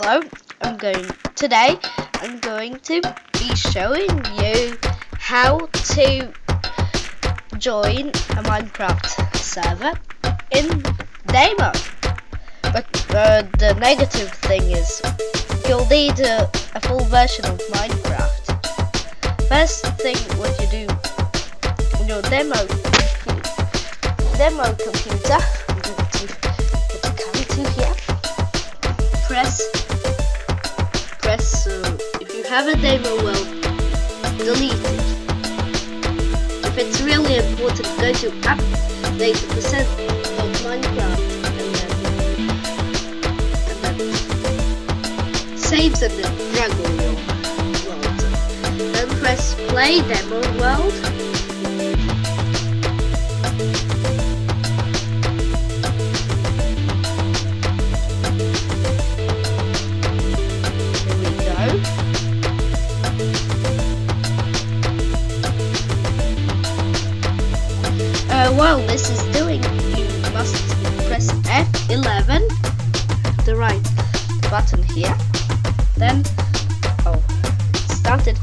Hello, I'm going today I'm going to be showing you how to join a Minecraft server in demo. But uh, the negative thing is you'll need a, a full version of Minecraft. First thing what you do on your demo demo computer, to a count here. Press press uh, if you have a demo well delete it. If it's really important go to update the percent of Minecraft and then, and then saves and then drag all your world. Then press play demo world. This is doing, you must press F11, the right button here. Then, oh, started.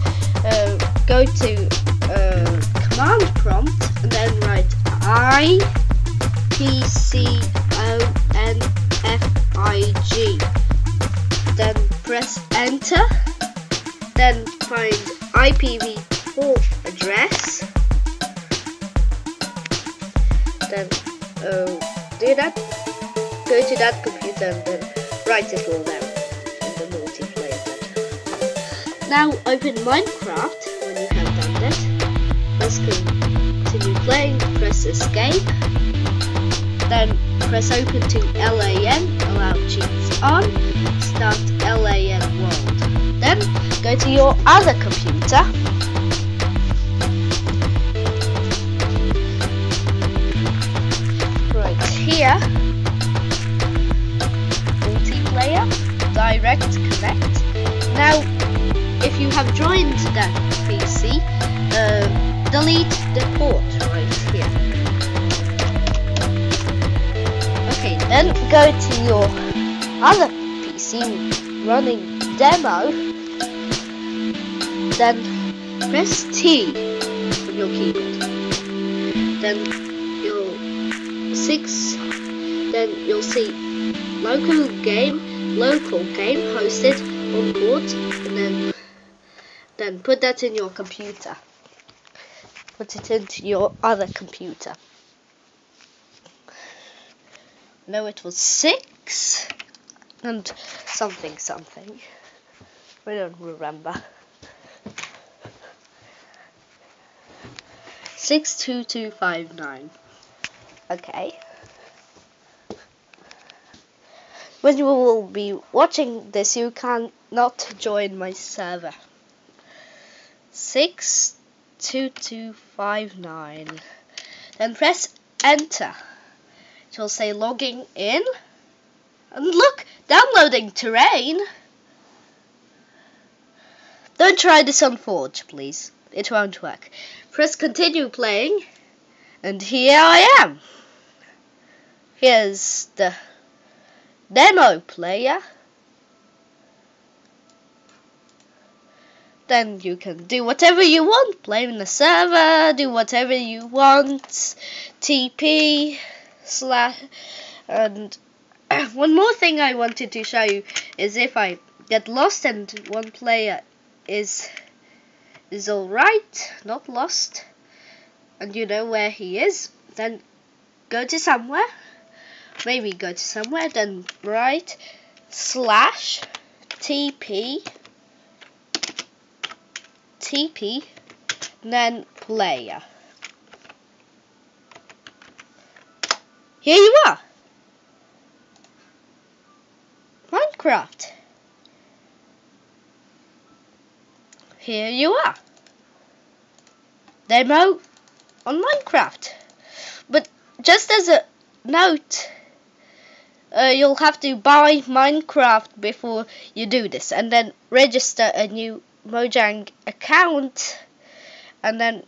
Uh, go to uh, command prompt and then write I P C O N F I G. Then press enter. Then find IPv4 address then uh, do that, go to that computer and then write it all down in the multiplayer. Now open Minecraft when you have done that. Let's continue playing, press escape, then press open to LAN, allow cheats on, start LAN world. Then go to your other computer PC uh, delete the port right here. Okay then go to your other PC running demo. Then press T on your keyboard. Then you'll six. Then you'll see local game local game hosted on port and then then put that in your computer. Put it into your other computer. No it was six and something something. I don't remember. Six two two five nine. Okay. When you will be watching this, you cannot join my server. Six two two five nine. Then press enter. It will say logging in. And look, downloading terrain. Don't try this on Forge, please. It won't work. Press continue playing. And here I am. Here's the demo player. Then you can do whatever you want. Play in the server, do whatever you want. TP slash and one more thing I wanted to show you is if I get lost and one player is is alright, not lost and you know where he is, then go to somewhere, maybe go to somewhere, then write slash TP TP then player. Here you are. Minecraft. Here you are. Demo on Minecraft. But just as a note, uh, you'll have to buy Minecraft before you do this, and then register a new Mojang account, and then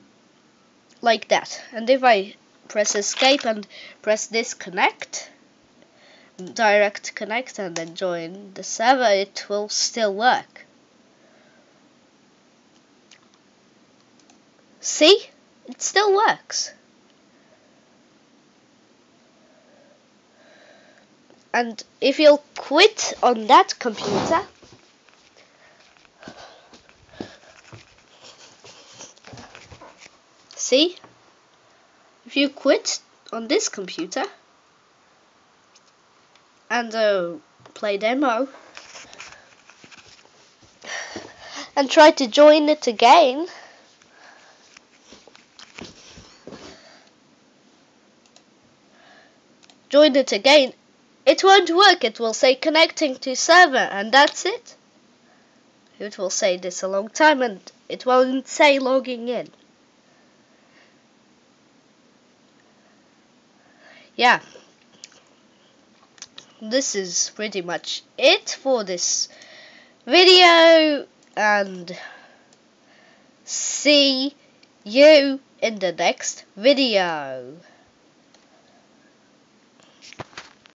like that. And if I press escape and press disconnect, direct connect and then join the server, it will still work. See? It still works. And if you'll quit on that computer, see? If you quit on this computer and uh, play demo and try to join it again, join it again, it won't work. It will say connecting to server and that's it. It will say this a long time and it won't say logging in. Yeah. This is pretty much it for this video and see you in the next video.